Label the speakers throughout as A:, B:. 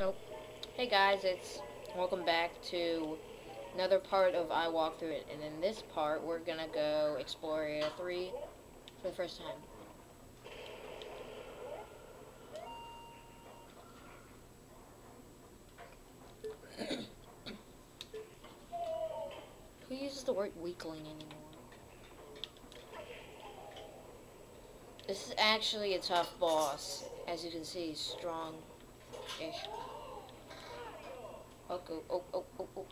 A: Nope. Hey guys, it's welcome back to another part of I Walk Through It, and in this part we're gonna go explore Area 3 for the first time. Who uses the word weakling anymore? This is actually a tough boss. As you can see, strong-ish. Oh, go, oh, oh, oh, oh.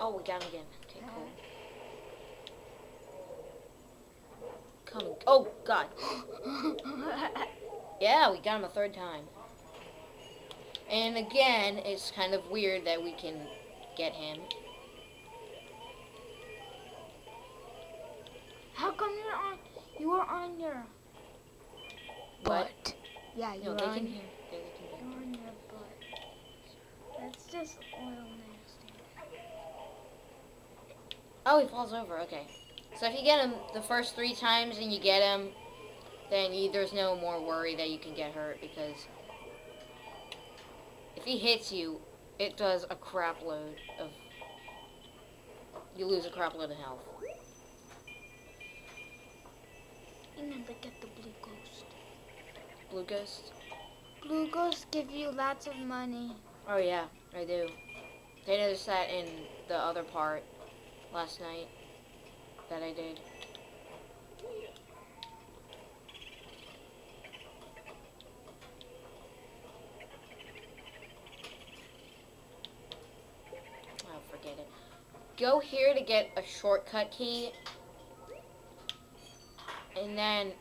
A: Oh, we got him again. Okay, cool. Coming. Oh, God. yeah, we got him a third time. And again, it's kind of weird that we can get him.
B: How come you're on? You were on your
A: What?
B: Yeah, you
A: No,
B: were on.
A: can hear. They can hear.
B: You're on your butt. That's just oil nasty.
A: Oh, he falls over. Okay. So if you get him the first three times and you get him, then you, there's no more worry that you can get hurt because if he hits you, it does a crap load of. You lose a crap load of health.
B: You never get the blue ghost.
A: Blue Ghost?
B: Blue ghosts give you lots of money.
A: Oh yeah, I do. They noticed that in the other part last night that I did. Oh, forget it. Go here to get a shortcut key. And then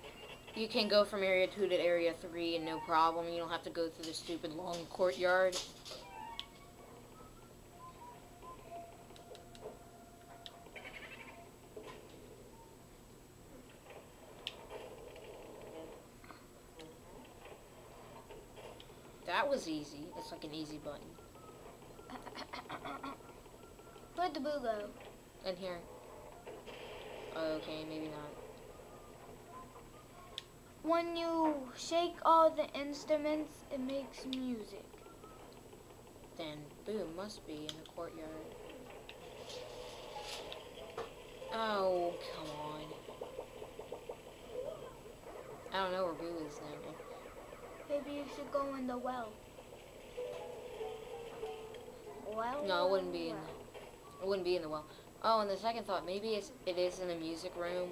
A: you can go from area 2 to area 3 and no problem. You don't have to go through the stupid long courtyard. That was easy. It's like an easy button.
B: Where'd the blue go?
A: And here. Okay, maybe not.
B: When you shake all the instruments, it makes music.
A: Then Boo must be in the courtyard. Oh, come on. I don't know where Boo is now.
B: Maybe you should go in the well. Well.
A: No, it wouldn't be in the, it wouldn't be in the well. Oh, and the second thought, maybe it's, it is in the music room.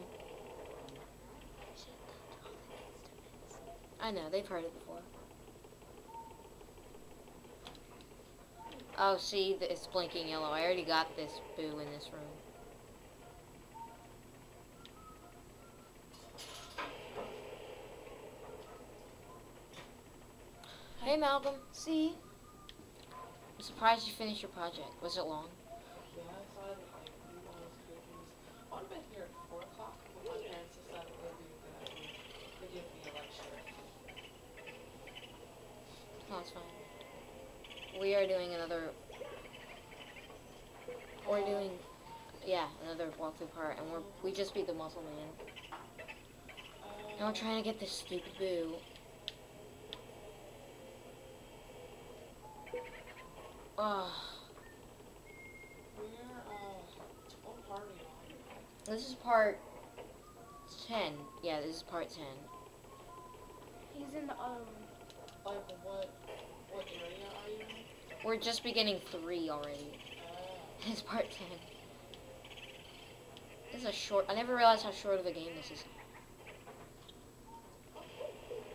A: I know, they've heard it before. Oh, see, it's blinking yellow. I already got this Boo in this room. Hey, Malcolm.
B: See?
A: I'm surprised you finished your project. Was it long?
C: Yeah, I it. I would have been here at 4 o'clock, but my parents decided it would be a good idea to give me a lecture.
A: No, it's fine. We are doing another. We're doing, yeah, another walkthrough part, and we're we just beat the muscle man, and we're trying to get this stupid boo. Ugh. This is part ten. Yeah, this is part ten.
B: He's in the.
C: Like, what, what area are you in?
A: We're just beginning three already.
C: Uh,
A: It's part ten. This is a short. I never realized how short of a game this is.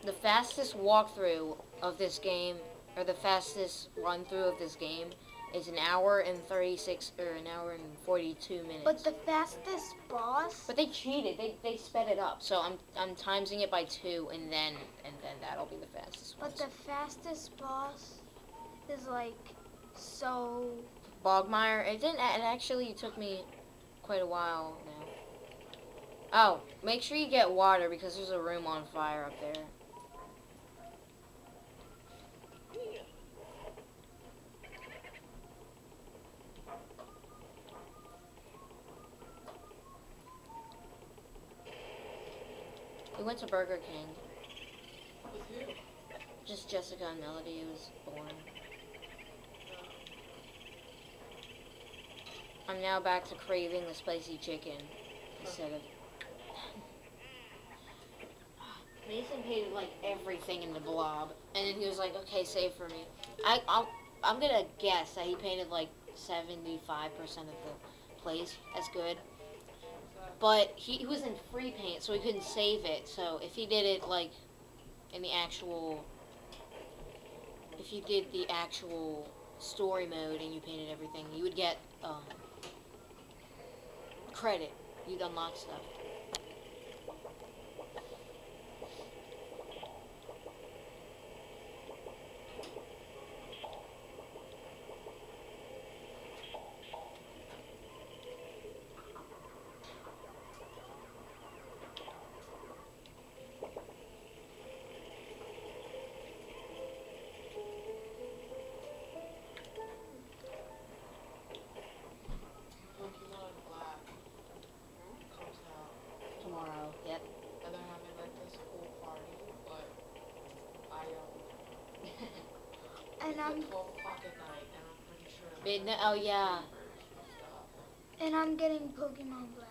A: The fastest walkthrough of this game, or the fastest run through of this game, is an hour and 36, or an hour and 42 minutes.
B: But the fastest boss.
A: But they cheated. They they sped it up. So I'm I'm timesing it by two, and then and then that'll be the fastest one.
B: But the fastest boss is like so.
A: Bogmire. It didn't. It actually took me quite a while now. Oh, make sure you get water because there's a room on fire up there. We went to Burger King.
C: With who?
A: Just Jessica and Melody. It was born. I'm now back to craving the spicy chicken instead of. Mason painted like everything in the blob, and then he was like, "Okay, save for me." I I'll, I'm gonna guess that he painted like 75% of the place as good. But he, he was in free paint, so he couldn't save it. So if he did it like in the actual, if you did the actual story mode and you painted everything, you would get um, credit. You'd unlock stuff.
C: Sure.
A: Midnight. Oh yeah.
B: And I'm getting Pokemon Black.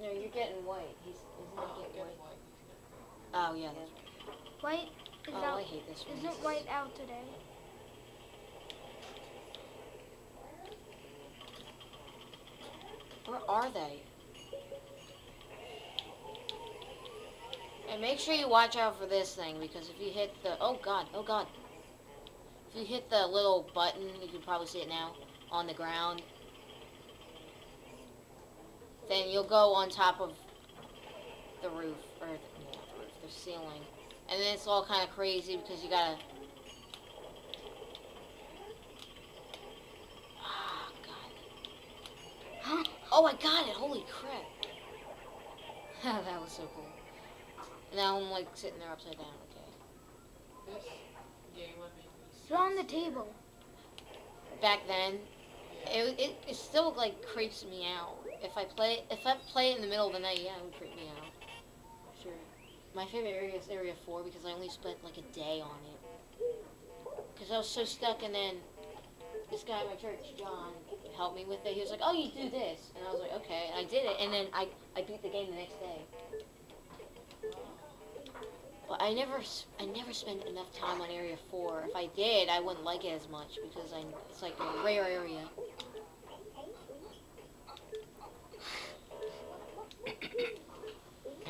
A: No, you're getting white. He's isn't
C: Oh,
A: he
C: get
A: getting white?
C: white. you can get green.
A: Oh yeah. That's right.
B: White is
A: Oh,
B: out.
A: I hate this one.
B: Isn't white out today?
A: Where are they? And make sure you watch out for this thing because if you hit the oh god, oh god. If you hit the little button, you can probably see it now, on the ground. Then you'll go on top of the roof or the, the ceiling. And then it's all kind of crazy because you gotta Ah, God. Huh? Oh, I got it! Holy crap! that was so cool. Now I'm like sitting there upside down. Okay
C: game would make me
B: They're on the table.
A: Back then, it, it it still like creeps me out. If I play if I play it in the middle of the night, yeah, it would creep me out. Sure. My favorite area is Area Four because I only spent like a day on it. Because I was so stuck, and then this guy at my church, John, helped me with it. He was like, "Oh, you do this," and I was like, "Okay," and I did it, and then I I beat the game the next day. But I never I never spent enough time on Area Four. If I did, I wouldn't like it as much because I it's like a rare area.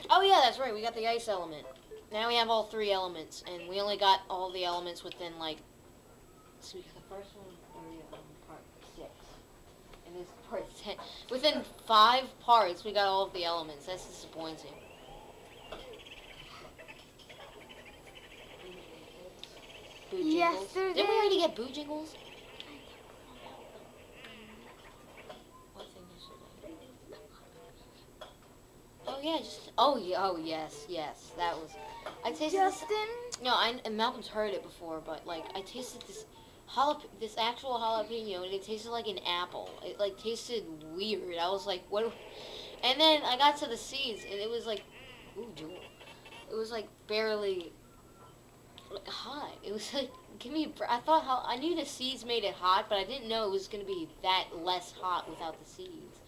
A: oh yeah, that's right. We got the ice element. Now we have all three elements, and we only got all the elements within like. So we got the first one, area um, part six, and this part ten. Within five parts, we got all of the elements. That's disappointing. Boo Jingles.
B: Yesterday-
A: Didn't we already get Boo Jingles? What thing yesterday? Oh yeah, just oh yeah, oh yes, yes, that was. I tasted this.
B: Justin,
A: No, I and Malcolm's heard it before, but like I tasted this jalap this actual jalapeno, and it tasted like an apple. It like tasted weird. I was like, what? And then I got to the seeds, and it was like, ooh, Jewel. It was like barely like hot. It was like, give me. I thought how I knew the seeds made it hot, but I didn't know it was gonna be that less hot without the seeds.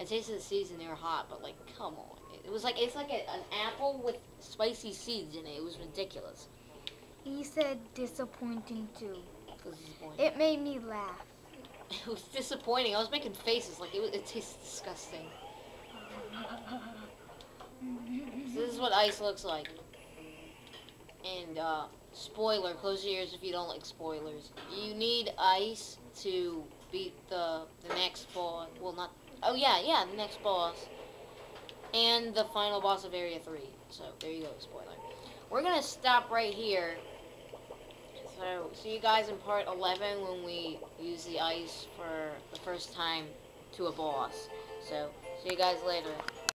A: I tasted the seeds and they were hot, but like, come on. It, was like it's like a, an apple with spicy seeds in it. It was ridiculous.
B: he said disappointing too.
A: It disappointing.
B: It made me laugh.
A: It was disappointing. I was making faces like it was. It tastes disgusting. So this is what ice looks like. And uh, spoiler, close your ears if you don't like spoilers. You need ice to beat the the next boss. Well, not. Oh yeah, yeah, the next boss. And the final boss of Area 3. So there you go, spoiler. We're gonna stop right here. So see you guys in part 11 when we use the ice for the first time to a boss. So see you guys later.